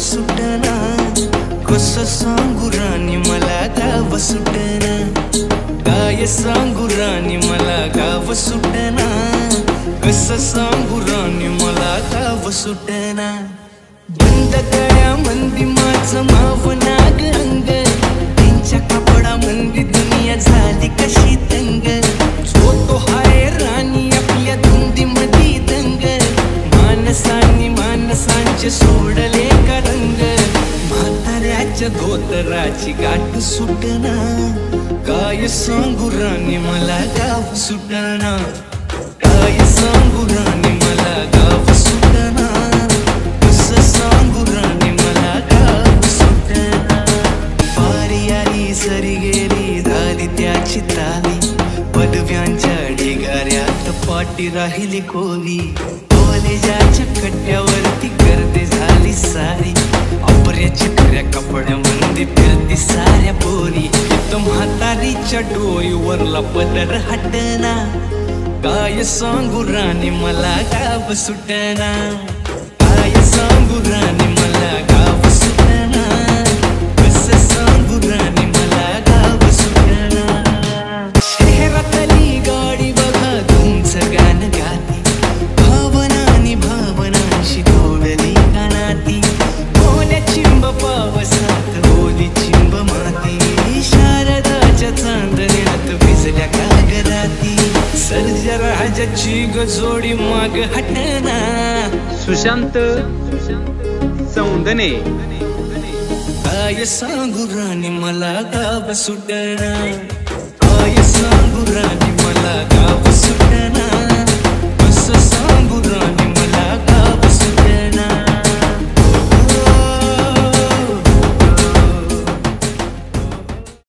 सुटना. कस सांगू राणी मला गाव सुटना. काय सांगू राणी मला गाव सुटना. कस सांगू राणी मला गाव सुटना. बंद कळ्या मंदी माझं माव नाग अंग म्हाताऱ्याच्या धोतराची गाठ सुटना. काय सांगू राणी मला गाव सुटना. काय सांगू राणी मला गाव सुटना. कसं सांगू राणी मला गाव सुटना. पारी आली सरी गेली झाली त्याची ताली. पदव्यांच्या ढिगाऱ्यात पाटी राहिली कोली. कॉलेजाच्या कट्ट म्हातारीच्या डोईवरला पदर हटना काय सांगू राणी मला गाव सुटना भिजल्या कागराती सर्जा राजाची गजोडी माग हटना. सुशांत सौंदने. काय सांगू राणी मला गाव सुटना. काय सांगू राणी मला